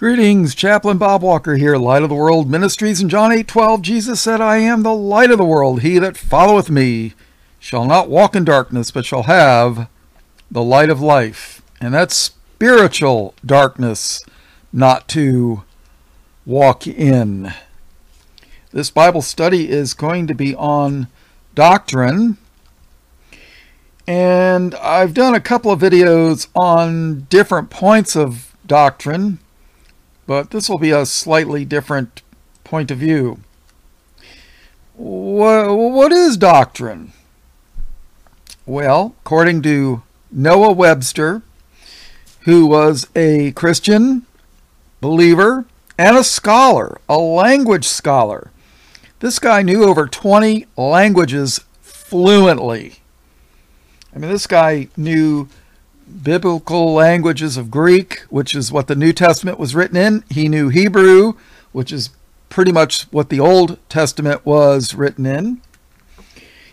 Greetings, Chaplain Bob Walker here, Light of the World Ministries. In John 8 12, Jesus said, I am the light of the world. He that followeth me shall not walk in darkness, but shall have the light of life. And that's spiritual darkness, not to walk in. This Bible study is going to be on doctrine. And I've done a couple of videos on different points of doctrine but this will be a slightly different point of view. What is doctrine? Well, according to Noah Webster, who was a Christian believer and a scholar, a language scholar, this guy knew over 20 languages fluently. I mean, this guy knew biblical languages of Greek, which is what the New Testament was written in. He knew Hebrew, which is pretty much what the Old Testament was written in.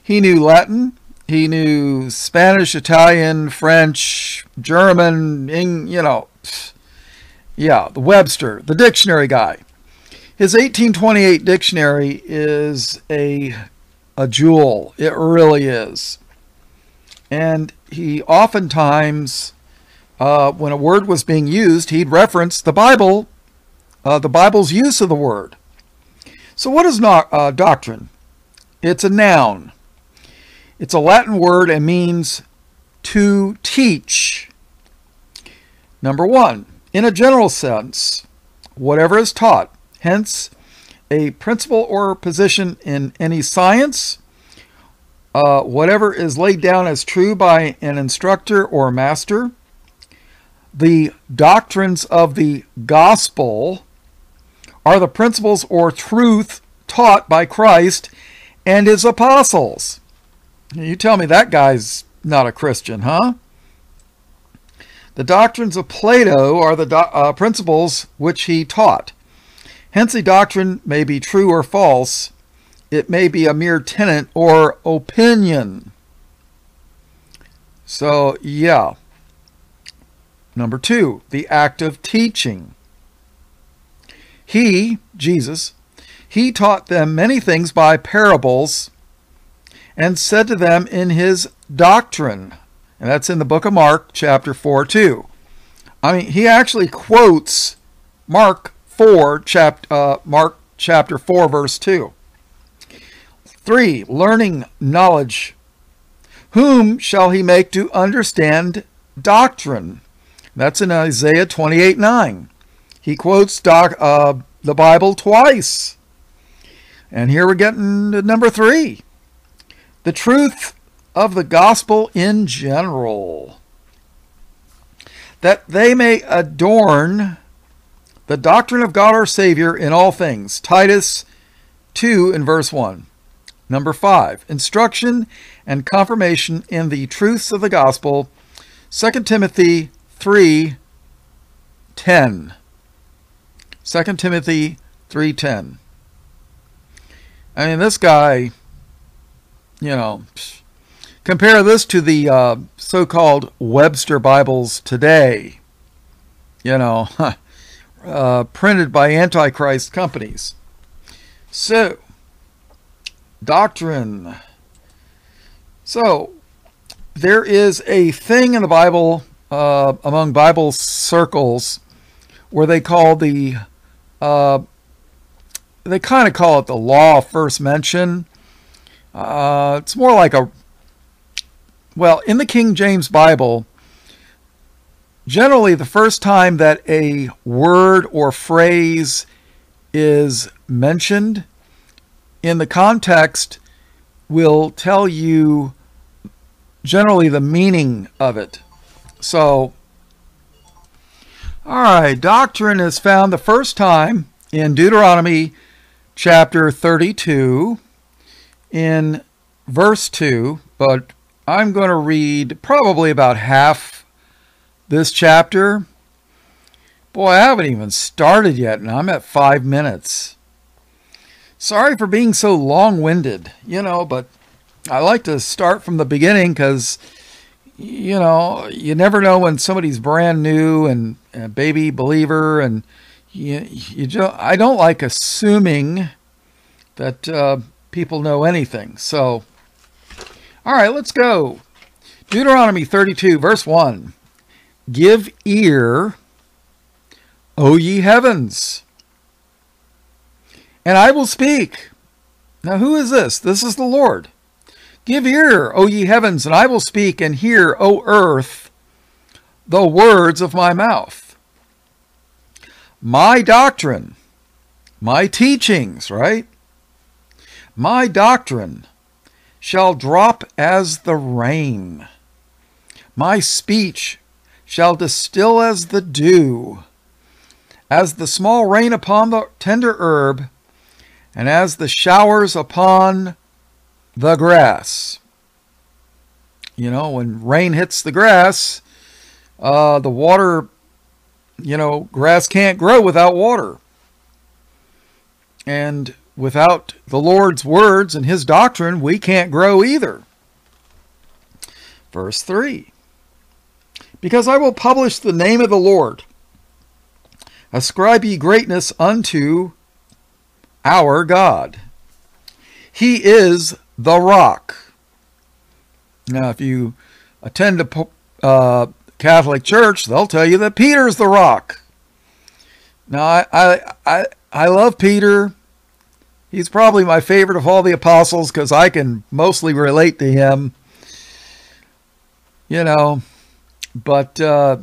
He knew Latin. He knew Spanish, Italian, French, German, you know, yeah, the Webster, the dictionary guy. His 1828 dictionary is a a jewel. It really is. And he oftentimes, uh, when a word was being used, he'd reference the Bible, uh, the Bible's use of the word. So, what is not, uh, doctrine? It's a noun. It's a Latin word and means to teach. Number one, in a general sense, whatever is taught. Hence, a principle or position in any science, uh, whatever is laid down as true by an instructor or master, the doctrines of the gospel are the principles or truth taught by Christ and his apostles. You tell me that guy's not a Christian, huh? The doctrines of Plato are the do- uh, principles which he taught. Hence, a doctrine may be true or false, it may be a mere tenet or opinion. So, yeah. Number two, the act of teaching. He, Jesus, he taught them many things by parables and said to them in his doctrine. And that's in the book of Mark, chapter 4, 2. I mean, he actually quotes Mark 4, chapter, uh, Mark chapter 4, verse 2. Three, learning knowledge. Whom shall he make to understand doctrine? That's in Isaiah 28 9. He quotes doc, uh, the Bible twice. And here we're getting to number three the truth of the gospel in general. That they may adorn the doctrine of God our Savior in all things. Titus 2 in verse 1. Number five, instruction and confirmation in the truths of the gospel. 2 Timothy 3 10. 2 Timothy 3:10. I mean, this guy, you know, compare this to the uh, so-called Webster Bibles today. You know, uh, printed by Antichrist companies. So, doctrine. So, there is a thing in the Bible, uh, among Bible circles, where they call the, uh, they kind of call it the law of first mention. Uh, it's more like a, well, in the King James Bible, generally the first time that a word or phrase is mentioned in the context will tell you generally the meaning of it. So, all right, doctrine is found the first time in Deuteronomy chapter 32 in verse 2, but I'm going to read probably about half this chapter. Boy, I haven't even started yet, and I'm at five minutes. Sorry for being so long winded, you know, but I like to start from the beginning because, you know, you never know when somebody's brand new and baby believer and you, you don't, I don't like assuming that uh, people know anything. So, all right, let's go. Deuteronomy 32, verse 1. Give ear, O ye heavens, and I will speak. Now, who is this? This is the Lord. Give ear, O ye heavens, and I will speak, and hear, O earth, the words of my mouth. My doctrine, my teachings, right? My doctrine shall drop as the rain. My speech shall distill as the dew, as the small rain upon the tender herb, and as the showers upon the grass. You know, when rain hits the grass, uh, the water, you know, grass can't grow without water. And without the Lord's words and his doctrine, we can't grow either. Verse 3 Because I will publish the name of the Lord, ascribe ye greatness unto our God. He is the rock. Now, if you attend a uh, Catholic church, they'll tell you that Peter's the rock. Now, I, I, I, I love Peter. He's probably my favorite of all the apostles because I can mostly relate to him. You know, but uh,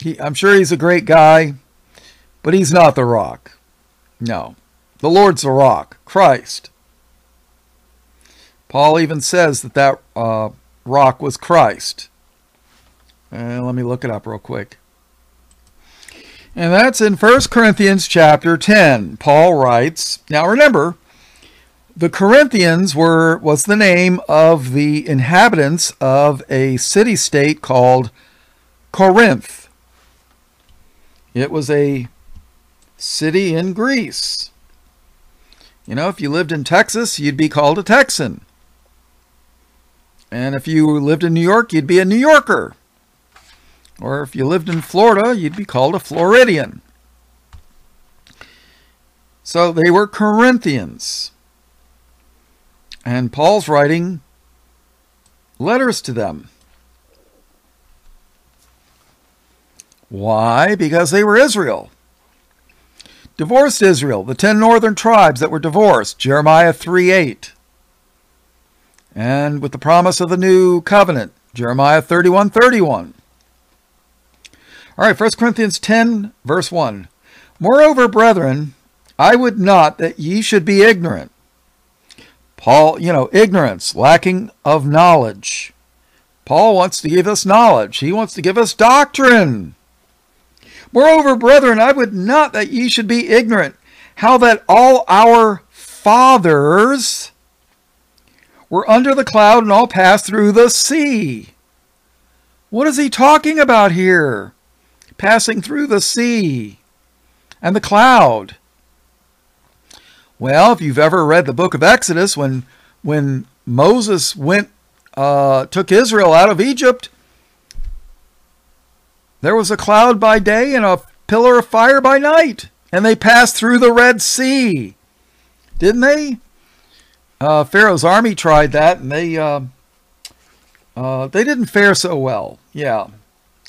he, I'm sure he's a great guy, but he's not the rock. No, the Lord's the rock, Christ. Paul even says that that uh, rock was Christ. Uh, let me look it up real quick. And that's in 1 Corinthians chapter 10. Paul writes, Now remember, the Corinthians were was the name of the inhabitants of a city state called Corinth. It was a city in Greece. You know, if you lived in Texas, you'd be called a Texan. And if you lived in New York, you'd be a New Yorker. Or if you lived in Florida, you'd be called a Floridian. So they were Corinthians. And Paul's writing letters to them. Why? Because they were Israel. Divorced Israel, the ten northern tribes that were divorced, Jeremiah 3 8. And with the promise of the new covenant, Jeremiah 31 31. All right, 1 Corinthians 10, verse 1. Moreover, brethren, I would not that ye should be ignorant. Paul, you know, ignorance, lacking of knowledge. Paul wants to give us knowledge. He wants to give us doctrine. Moreover, brethren, I would not that ye should be ignorant how that all our fathers were under the cloud and all passed through the sea. What is he talking about here? passing through the sea and the cloud. Well, if you've ever read the book of Exodus, when when Moses went uh, took Israel out of Egypt, there was a cloud by day and a pillar of fire by night, and they passed through the Red Sea, didn't they? Uh, Pharaoh's army tried that, and they uh, uh they didn't fare so well. Yeah.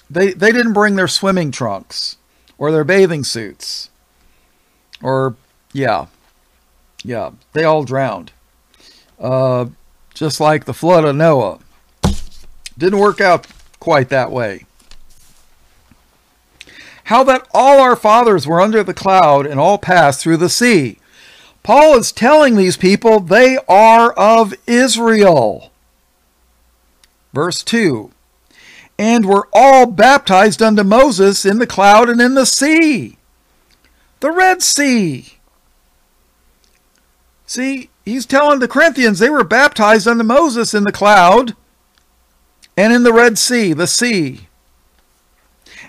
They they didn't bring their swimming trunks or their bathing suits. Or yeah. Yeah, they all drowned. Uh, just like the flood of Noah. Didn't work out quite that way. How that all our fathers were under the cloud and all passed through the sea. Paul is telling these people they are of Israel. Verse 2 and were all baptized unto Moses in the cloud and in the sea. The Red Sea. See, he's telling the Corinthians they were baptized unto Moses in the cloud and in the Red Sea, the sea,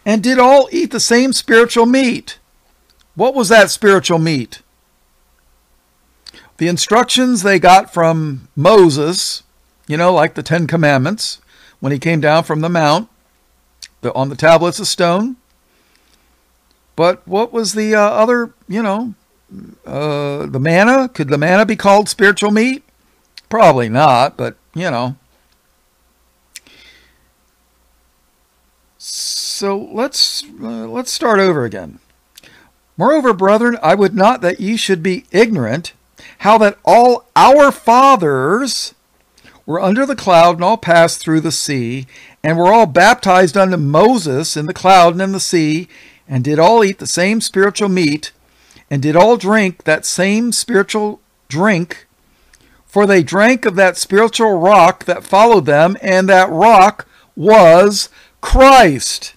and did all eat the same spiritual meat. What was that spiritual meat? The instructions they got from Moses, you know, like the Ten Commandments, when he came down from the mount the, on the tablets of stone. But what was the uh, other, you know, uh, the manna? Could the manna be called spiritual meat? Probably not, but, you know. So let's uh, let's start over again. Moreover, brethren, I would not that ye should be ignorant how that all our fathers were under the cloud and all passed through the sea, and were all baptized unto Moses in the cloud and in the sea, and did all eat the same spiritual meat, and did all drink that same spiritual drink, for they drank of that spiritual rock that followed them, and that rock was Christ.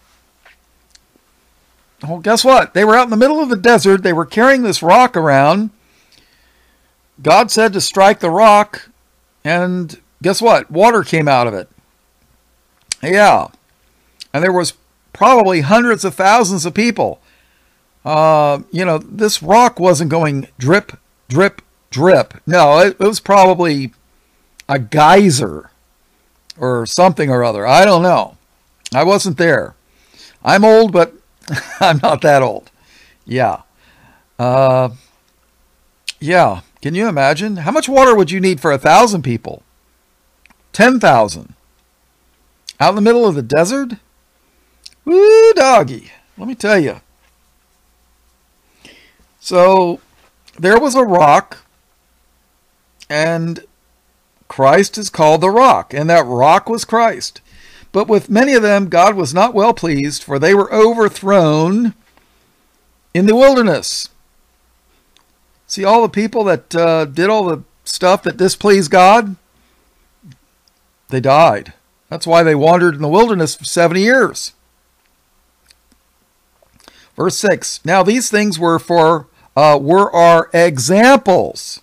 Well, guess what? They were out in the middle of the desert. They were carrying this rock around. God said to strike the rock, and guess what? Water came out of it. Yeah. And there was probably hundreds of thousands of people. Uh, you know, this rock wasn't going drip, drip, drip. No, it, it was probably a geyser or something or other. I don't know. I wasn't there. I'm old, but I'm not that old. Yeah. Uh, yeah. Can you imagine? How much water would you need for a thousand people? 10,000. Out in the middle of the desert? Woo, doggy. Let me tell you. So there was a rock, and Christ is called the rock, and that rock was Christ. But with many of them, God was not well pleased, for they were overthrown in the wilderness. See, all the people that uh, did all the stuff that displeased God, they died. That's why they wandered in the wilderness for 70 years. Verse 6 Now these things were for uh, were our examples.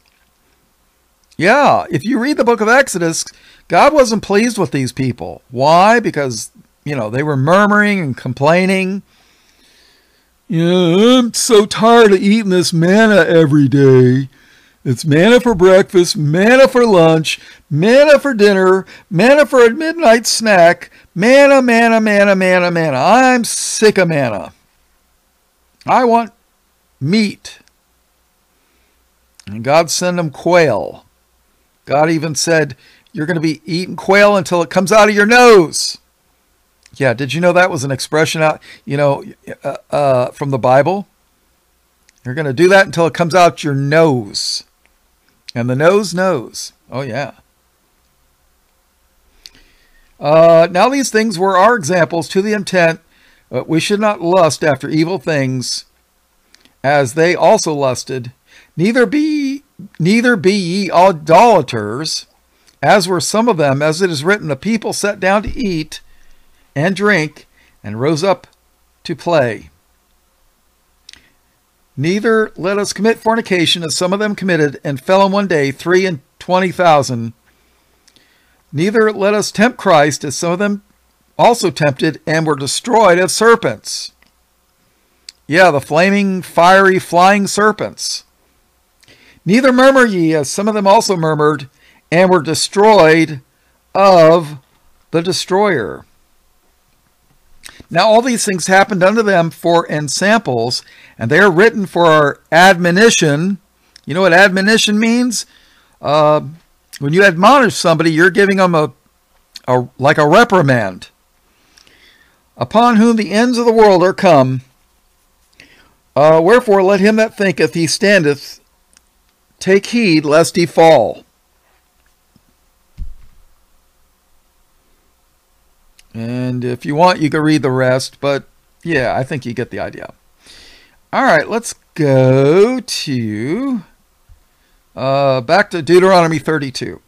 Yeah, if you read the book of Exodus, God wasn't pleased with these people. Why? Because, you know, they were murmuring and complaining. Yeah, I'm so tired of eating this manna every day. It's manna for breakfast, manna for lunch, manna for dinner, manna for a midnight snack, manna, manna, manna, manna, manna. I'm sick of manna. I want meat. And God sent them quail. God even said, You're going to be eating quail until it comes out of your nose. Yeah, did you know that was an expression out, you know, uh, uh, from the Bible? You're going to do that until it comes out your nose. And the nose knows. Oh, yeah. Uh, now, these things were our examples to the intent uh, we should not lust after evil things, as they also lusted. Neither be neither be ye idolaters, as were some of them, as it is written, the people sat down to eat and drink, and rose up to play. Neither let us commit fornication, as some of them committed, and fell in one day three and twenty thousand. Neither let us tempt Christ, as some of them also tempted, and were destroyed of serpents. Yeah, the flaming, fiery, flying serpents. Neither murmur ye, as some of them also murmured, and were destroyed of the destroyer. Now all these things happened unto them for ensamples, and they are written for our admonition. You know what admonition means? Uh, when you admonish somebody, you're giving them a, a like a reprimand. Upon whom the ends of the world are come. Uh, wherefore let him that thinketh he standeth take heed lest he fall. And if you want, you can read the rest, but yeah, I think you get the idea. All right, let's go to uh, back to Deuteronomy 32.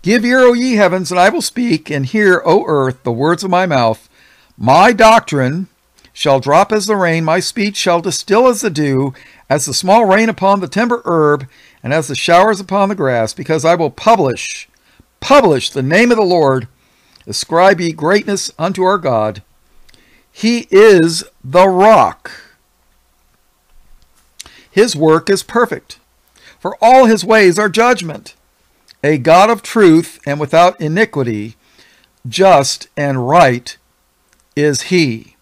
Give ear, O ye heavens, and I will speak, and hear, O earth, the words of my mouth. My doctrine shall drop as the rain, my speech shall distill as the dew, as the small rain upon the tender herb, and as the showers upon the grass, because I will publish, publish the name of the Lord Ascribe ye greatness unto our God. He is the rock. His work is perfect, for all his ways are judgment. A God of truth and without iniquity, just and right is he.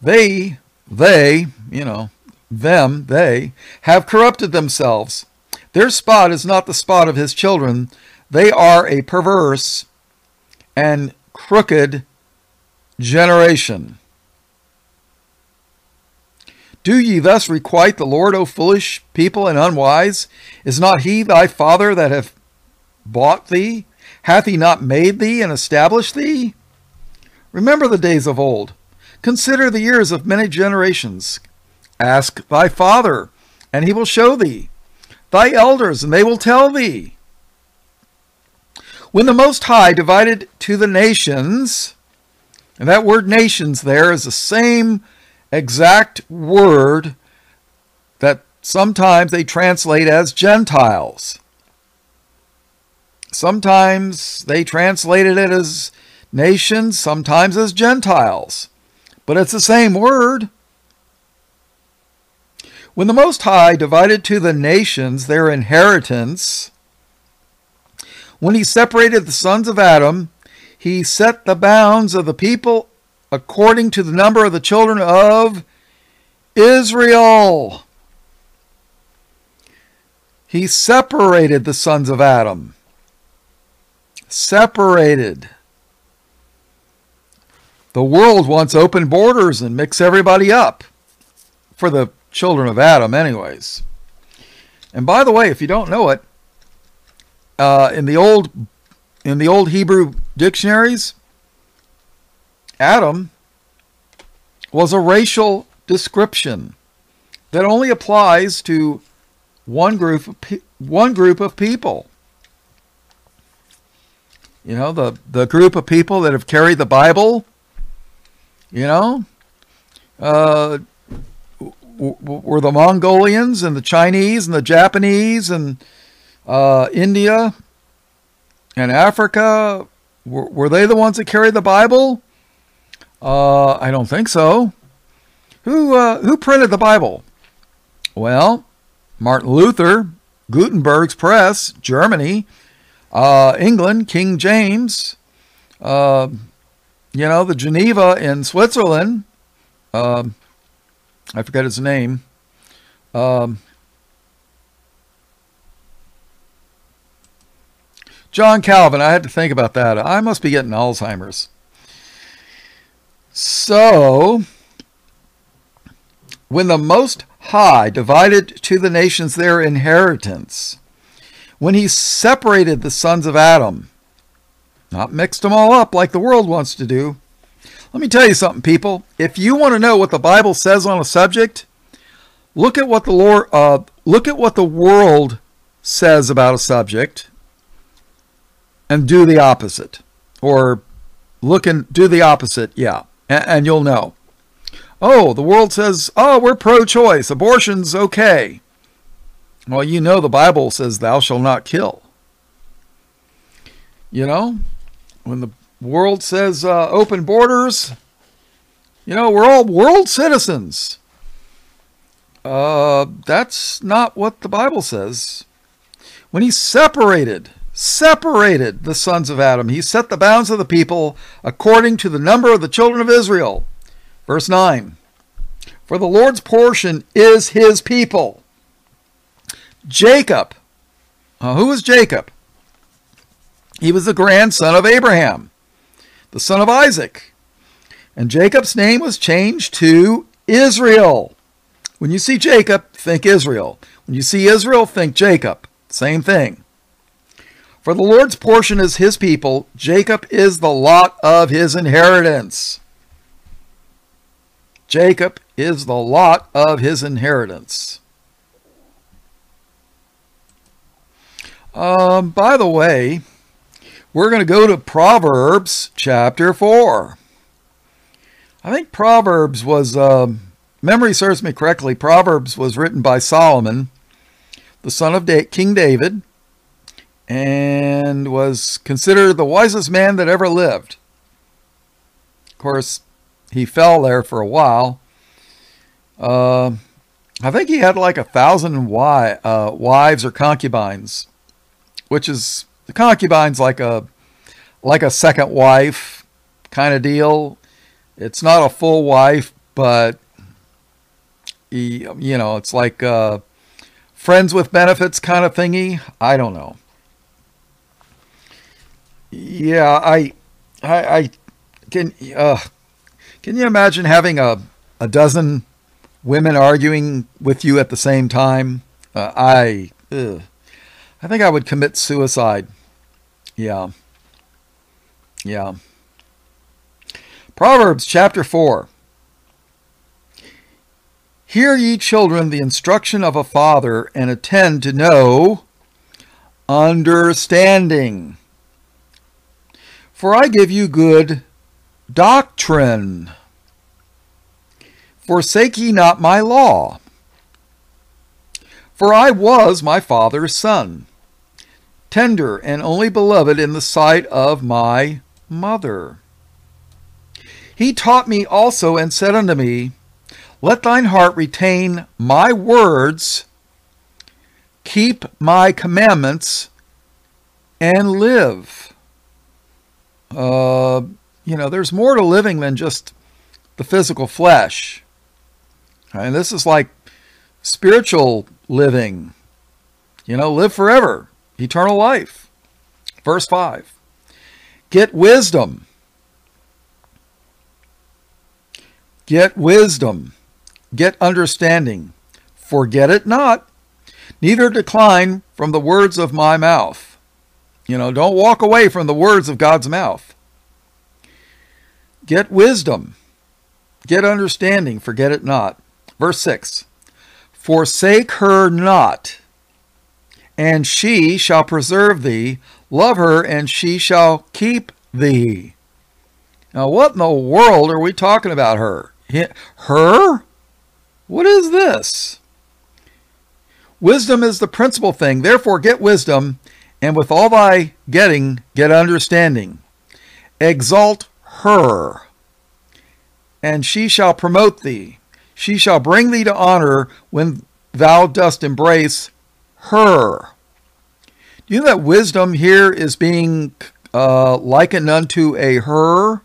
They, they, you know, them, they, have corrupted themselves. Their spot is not the spot of his children. They are a perverse and crooked generation. Do ye thus requite the Lord, O foolish people and unwise? Is not he thy father that hath bought thee? Hath he not made thee and established thee? Remember the days of old. Consider the years of many generations. Ask thy father, and he will show thee, thy elders, and they will tell thee. When the Most High divided to the nations, and that word nations there is the same exact word that sometimes they translate as Gentiles. Sometimes they translated it as nations, sometimes as Gentiles. But it's the same word. When the Most High divided to the nations their inheritance, when he separated the sons of Adam, he set the bounds of the people according to the number of the children of Israel. He separated the sons of Adam. Separated. The world wants open borders and mix everybody up. For the children of Adam, anyways. And by the way, if you don't know it, uh, in the old in the old Hebrew dictionaries, Adam was a racial description that only applies to one group of pe- one group of people. You know, the the group of people that have carried the Bible. You know, uh, were the Mongolians and the Chinese and the Japanese and uh, India and Africa. Were, were, they the ones that carried the Bible? Uh, I don't think so. Who uh, who printed the Bible? Well, Martin Luther, Gutenberg's press, Germany, uh, England, King James, uh, you know, the Geneva in Switzerland. Um, I forget his name. Um, John Calvin, I had to think about that. I must be getting Alzheimer's. So, when the Most High divided to the nations their inheritance, when he separated the sons of Adam, not mixed them all up like the world wants to do, let me tell you something, people. If you want to know what the Bible says on a subject, look at what the Lord, uh, look at what the world says about a subject, and do the opposite, or look and do the opposite. Yeah, and, and you'll know. Oh, the world says, oh, we're pro-choice, abortion's okay. Well, you know the Bible says, "Thou shalt not kill." You know, when the world says uh, open borders. You know, we're all world citizens. Uh, that's not what the Bible says. When he separated, separated the sons of Adam, he set the bounds of the people according to the number of the children of Israel. Verse 9 For the Lord's portion is his people. Jacob. Uh, who was Jacob? He was the grandson of Abraham the son of Isaac. And Jacob's name was changed to Israel. When you see Jacob, think Israel. When you see Israel, think Jacob. Same thing. For the Lord's portion is his people, Jacob is the lot of his inheritance. Jacob is the lot of his inheritance. Um, by the way, we're going to go to Proverbs chapter 4. I think Proverbs was, uh, memory serves me correctly, Proverbs was written by Solomon, the son of da King David, and was considered the wisest man that ever lived. Of course, he fell there for a while. Uh, I think he had like a thousand wi- uh, wives or concubines, which is the concubine's like a like a second wife kind of deal. It's not a full wife, but you know, it's like uh, friends with benefits kind of thingy. I don't know. Yeah, I, I, I can. Uh, can you imagine having a a dozen women arguing with you at the same time? Uh, I, ugh. I think I would commit suicide. Yeah. Yeah. Proverbs chapter 4. Hear ye children the instruction of a father, and attend to know understanding. For I give you good doctrine. Forsake ye not my law. For I was my father's son, tender and only beloved in the sight of my mother. He taught me also and said unto me, Let thine heart retain my words, keep my commandments, and live. Uh, you know, there's more to living than just the physical flesh. And this is like spiritual living. You know, live forever, eternal life. Verse 5 Get wisdom. Get wisdom. Get understanding. Forget it not, neither decline from the words of my mouth. You know, don't walk away from the words of God's mouth. Get wisdom. Get understanding. Forget it not. Verse 6 Forsake her not, and she shall preserve thee. Love her, and she shall keep thee. Now, what in the world are we talking about her? Her? What is this? Wisdom is the principal thing. Therefore, get wisdom, and with all thy getting, get understanding. Exalt her, and she shall promote thee. She shall bring thee to honor when thou dost embrace her. Do you know that wisdom here is being uh, likened unto a her?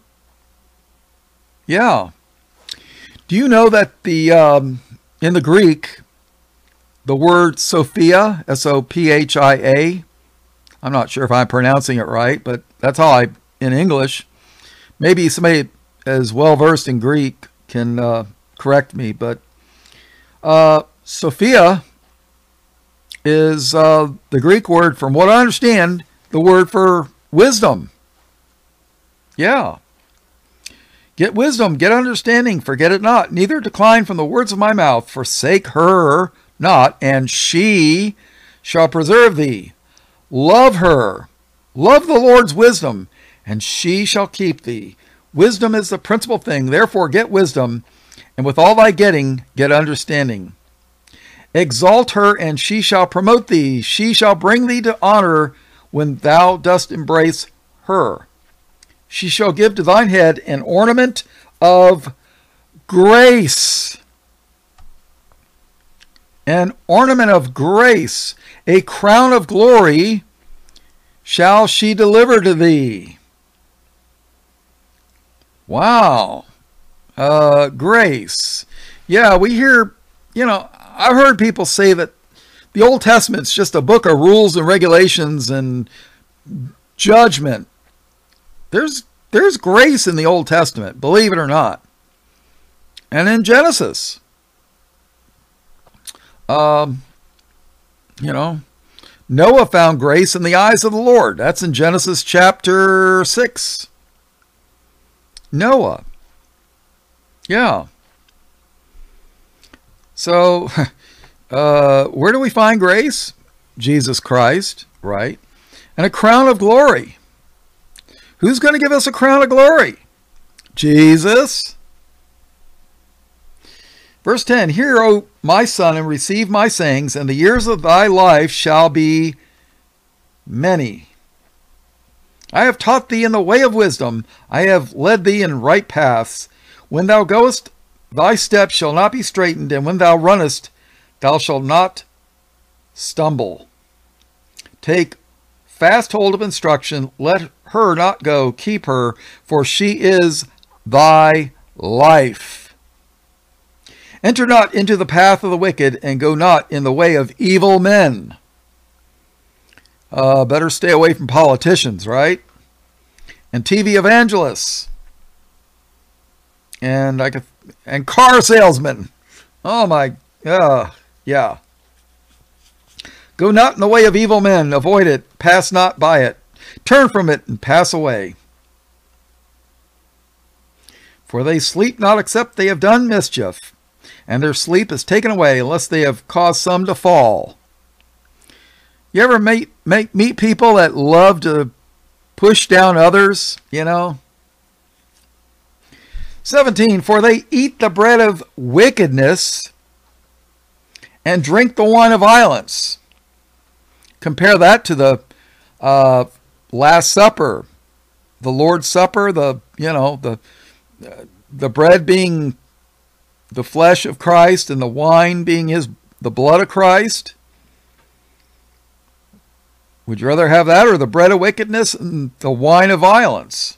Yeah. Do you know that the um, in the Greek, the word Sophia, S O P H I A, I'm not sure if I'm pronouncing it right, but that's how I in English. Maybe somebody as well versed in Greek can uh, correct me, but uh, Sophia is uh, the Greek word, from what I understand, the word for wisdom. Yeah. Get wisdom, get understanding, forget it not, neither decline from the words of my mouth, forsake her not, and she shall preserve thee. Love her, love the Lord's wisdom, and she shall keep thee. Wisdom is the principal thing, therefore get wisdom, and with all thy getting, get understanding. Exalt her, and she shall promote thee. She shall bring thee to honor when thou dost embrace her. She shall give to thine head an ornament of grace. An ornament of grace, a crown of glory shall she deliver to thee. Wow uh, grace. Yeah, we hear, you know, I've heard people say that the Old Testament's just a book of rules and regulations and judgment. There's there's grace in the Old Testament, believe it or not. And in Genesis, um, you know, Noah found grace in the eyes of the Lord. That's in Genesis chapter 6. Noah. Yeah. So, uh, where do we find grace? Jesus Christ, right? And a crown of glory. Who's going to give us a crown of glory? Jesus. Verse 10 Hear, O my son, and receive my sayings, and the years of thy life shall be many. I have taught thee in the way of wisdom, I have led thee in right paths. When thou goest, thy steps shall not be straitened, and when thou runnest, thou shalt not stumble. Take fast hold of instruction, let her not go, keep her, for she is thy life. Enter not into the path of the wicked, and go not in the way of evil men. Uh, better stay away from politicians, right? And TV evangelists. And I could, and car salesmen. Oh my, uh, yeah. Go not in the way of evil men, avoid it, pass not by it. Turn from it and pass away. For they sleep not except they have done mischief, and their sleep is taken away unless they have caused some to fall. You ever meet, meet, meet people that love to push down others, you know? 17. For they eat the bread of wickedness and drink the wine of violence. Compare that to the uh, Last Supper, the Lord's Supper, the, you know, the, the bread being the flesh of Christ and the wine being his the blood of Christ? Would you rather have that or the bread of wickedness and the wine of violence?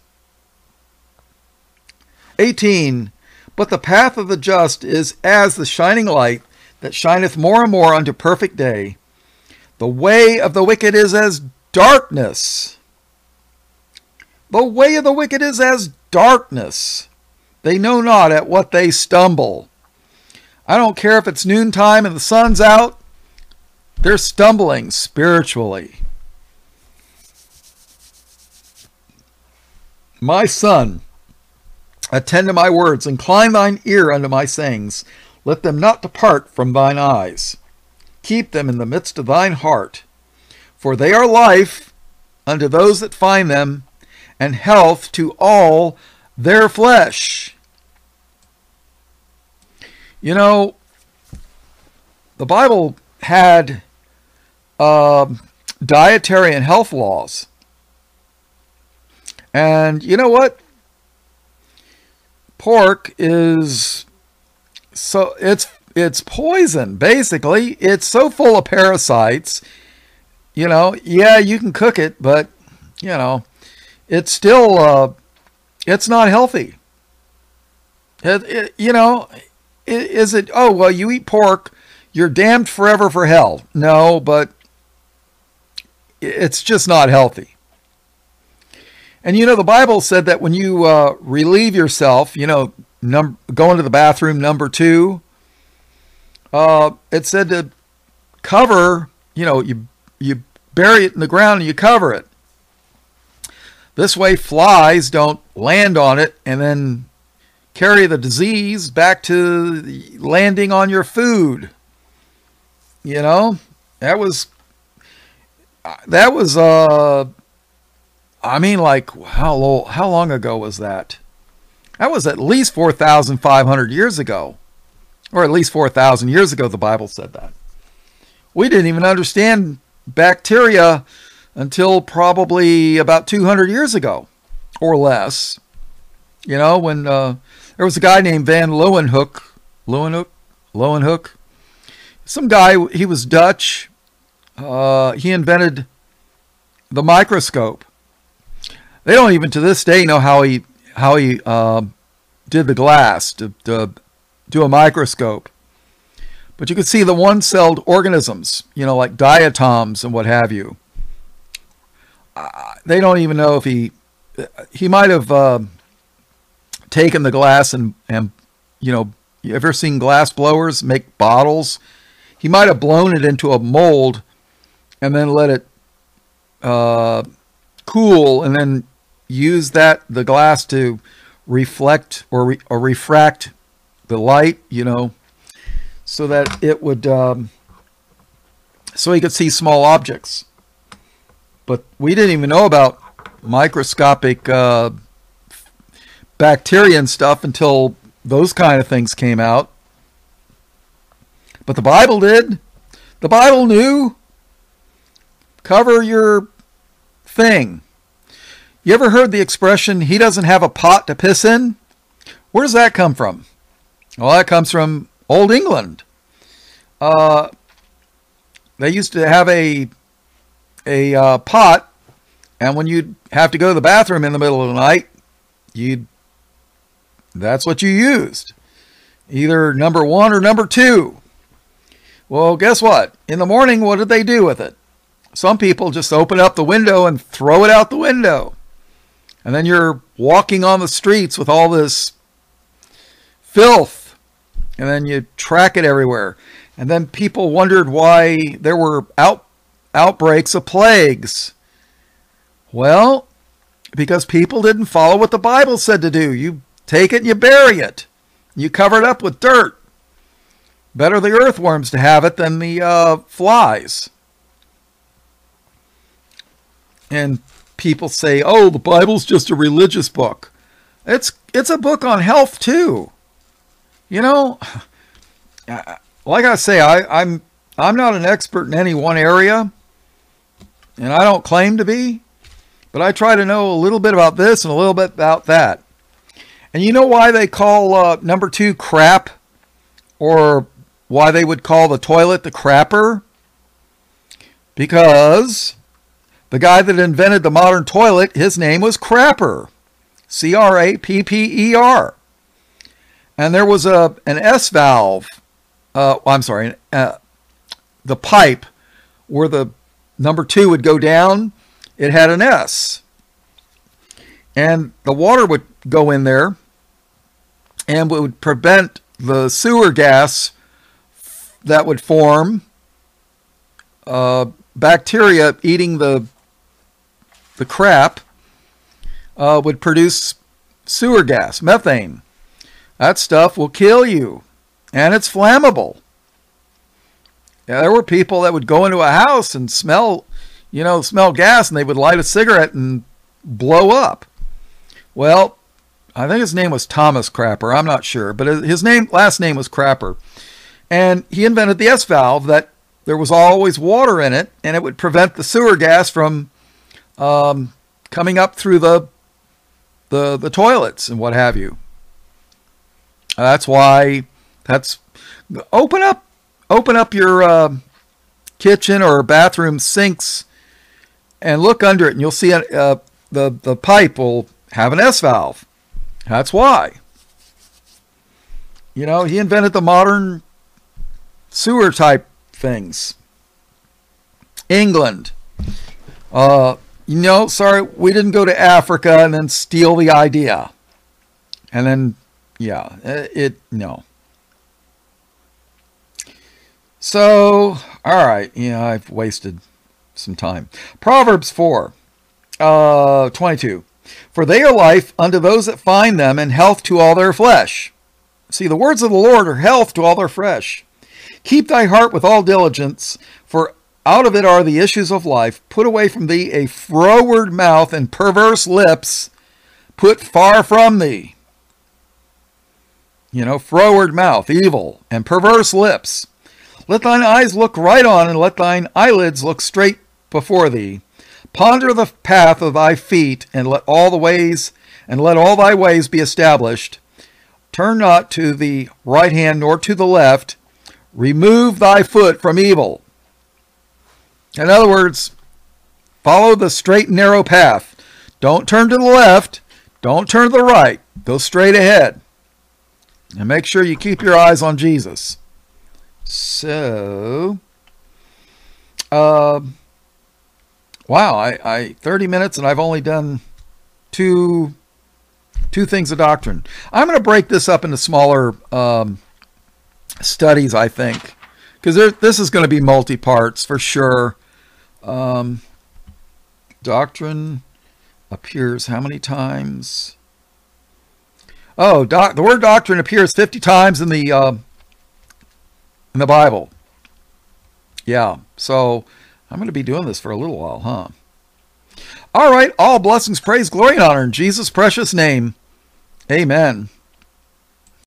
18. But the path of the just is as the shining light that shineth more and more unto perfect day. The way of the wicked is as darkness. The way of the wicked is as darkness. They know not at what they stumble. I don't care if it's noontime and the sun's out, they're stumbling spiritually. My son, attend to my words, incline thine ear unto my sayings. Let them not depart from thine eyes. Keep them in the midst of thine heart. For they are life unto those that find them, and health to all their flesh. You know, the Bible had uh, dietary and health laws. And you know what? Pork is so it's it's poison basically. It's so full of parasites. You know, yeah, you can cook it, but you know, it's still uh, it's not healthy. It, it, you know, is it? Oh well, you eat pork, you're damned forever for hell. No, but it's just not healthy. And you know, the Bible said that when you uh, relieve yourself, you know, num- go into the bathroom number two, uh, it said to cover, you know, you you bury it in the ground and you cover it. This way, flies don't land on it and then carry the disease back to landing on your food. You know, that was that was uh I mean, like, how long, how long ago was that? That was at least 4,500 years ago. Or at least 4,000 years ago, the Bible said that. We didn't even understand bacteria until probably about 200 years ago or less. You know, when uh, there was a guy named Van Leeuwenhoek, Leeuwenhoek, Leeuwenhoek. Some guy, he was Dutch. Uh, he invented the microscope. They don't even to this day know how he how he uh, did the glass to, to do a microscope. But you could see the one-celled organisms, you know, like diatoms and what have you. They don't even know if he he might have uh, taken the glass and and you know you ever seen glass blowers make bottles? He might have blown it into a mold and then let it uh, cool and then use that the glass to reflect or, re, or refract the light, you know, so that it would, um, so he could see small objects. But we didn't even know about microscopic uh, bacteria and stuff until those kind of things came out. But the Bible did. The Bible knew. Cover your thing. You ever heard the expression, he doesn't have a pot to piss in? Where does that come from? Well, that comes from Old England. Uh, they used to have a a uh, pot, and when you'd have to go to the bathroom in the middle of the night, you'd that's what you used. either number one or number two. Well, guess what? In the morning, what did they do with it? Some people just open up the window and throw it out the window. And then you're walking on the streets with all this filth. And then you track it everywhere. And then people wondered why there were out, outbreaks of plagues. Well, because people didn't follow what the Bible said to do. You take it and you bury it. You cover it up with dirt. Better the earthworms to have it than the uh, flies. And people say, "Oh, the Bible's just a religious book." It's it's a book on health too. You know, like I say, I, I'm I'm not an expert in any one area, and I don't claim to be, but I try to know a little bit about this and a little bit about that. And you know why they call uh, number two crap, or why they would call the toilet the crapper? Because the guy that invented the modern toilet, his name was Crapper, C R A P P E R, and there was a an S valve. Uh, I'm sorry, uh, the pipe where the number two would go down. It had an S, and the water would go in there and would prevent the sewer gas that would form uh, bacteria eating the the crap uh, would produce sewer gas, methane. That stuff will kill you, and it's flammable. Yeah, there were people that would go into a house and smell, you know, smell gas, and they would light a cigarette and blow up. Well, I think his name was Thomas Crapper. I'm not sure, but his name, last name was Crapper, and he invented the S valve that there was always water in it, and it would prevent the sewer gas from um, coming up through the the the toilets and what have you. That's why that's open up open up your uh, kitchen or bathroom sinks and look under it, and you'll see uh, the the pipe will have an S valve. That's why. You know, he invented the modern sewer type things. England. Uh, you know, sorry, we didn't go to Africa and then steal the idea. And then, yeah, it, it no. So, all right, yeah, I've wasted some time. Proverbs 4, uh, 22. For they are life unto those that find them, and health to all their flesh. See, the words of the Lord are health to all their flesh. Keep thy heart with all diligence, for out of it are the issues of life. Put away from thee a froward mouth and perverse lips. Put far from thee. You know, froward mouth, evil, and perverse lips. Let thine eyes look right on, and let thine eyelids look straight before thee. Ponder the path of thy feet, and let all the ways, and let all thy ways be established. Turn not to the right hand nor to the left. Remove thy foot from evil. In other words, follow the straight and narrow path. Don't turn to the left. Don't turn to the right. Go straight ahead. And make sure you keep your eyes on Jesus. So, uh, wow, I, I 30 minutes and I've only done two two things of doctrine. I'm going to break this up into smaller um, studies, I think, because this is going to be multi parts for sure. Um, doctrine appears how many times? Oh, doc, the word doctrine appears 50 times in the uh, in the Bible. Yeah, so I'm going to be doing this for a little while, huh? All right, all blessings, praise, glory, and honor in Jesus' precious name. Amen.